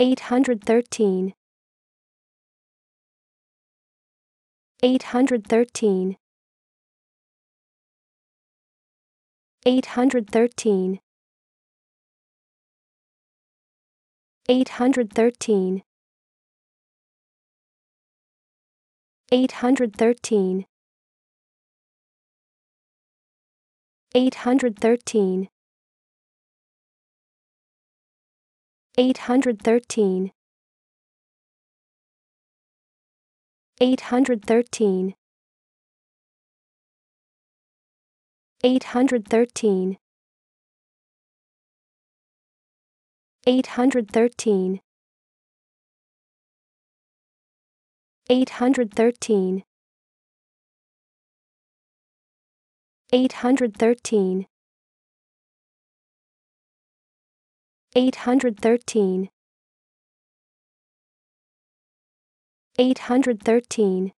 813 813 813 813 813 813 813 813 813 813 813 813 813 813